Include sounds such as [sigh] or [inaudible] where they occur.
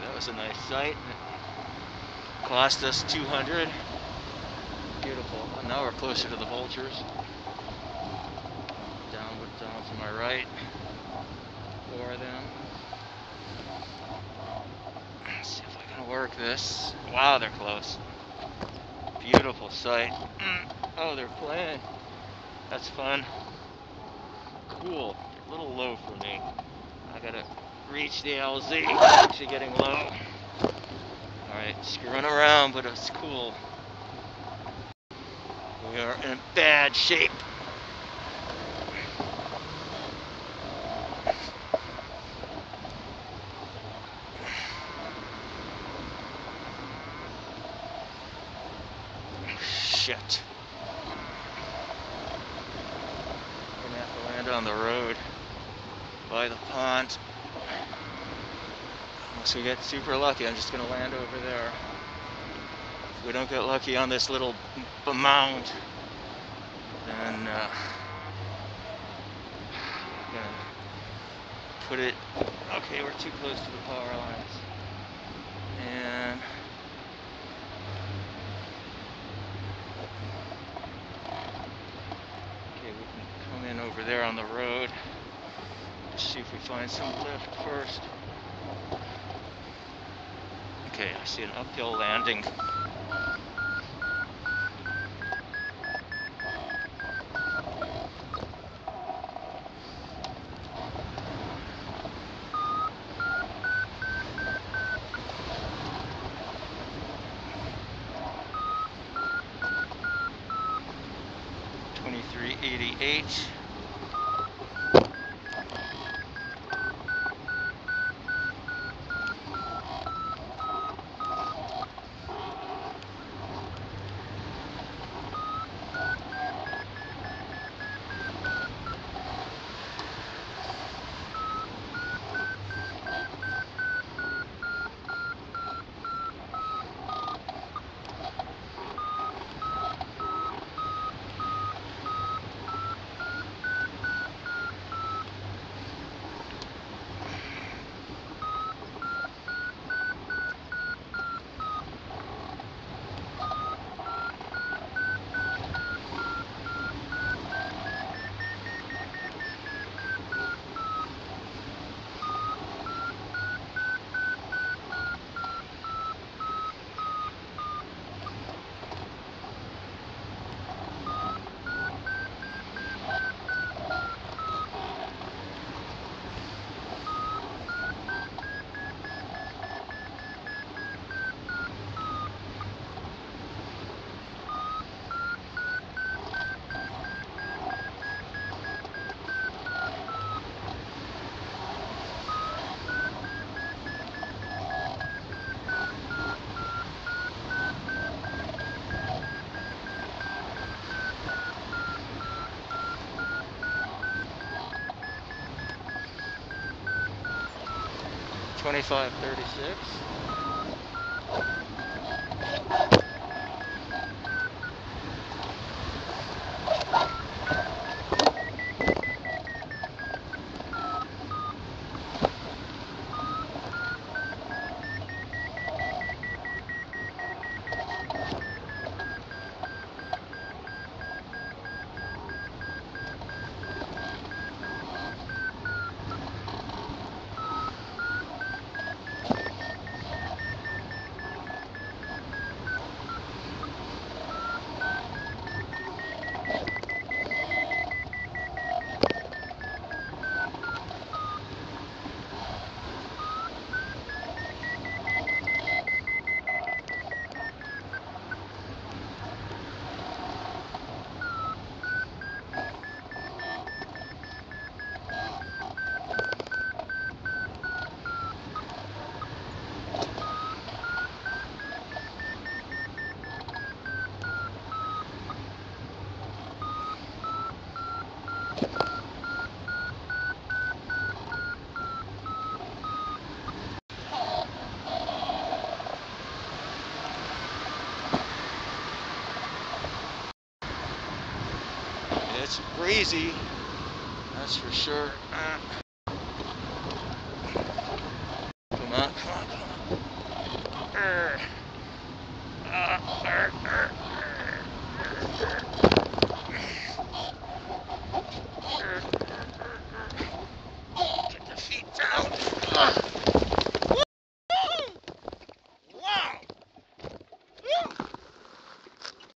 That was a nice sight. Cost us 200. Beautiful. And now we're closer to the vultures. Down, down to my right. Four of them. Let's see if I can work this. Wow, they're close. Beautiful sight. [clears throat] Oh, they're playing. That's fun. Cool. A little low for me. I gotta reach the LZ. Actually getting low. Alright, screwing around, but it's cool. We are in bad shape. Shit. Gonna have to land on the road by the pond. Unless we get super lucky, I'm just gonna land over there. If we don't get lucky on this little mound, then uh, I'm gonna put it. Okay, we're too close to the power lines. And okay, we can come in over there on the road. Let's see if we find some lift first. Okay, I see an uphill landing. Twenty-three eighty-eight. 2536. It's breezy, that's for sure. Come on, come on, come on.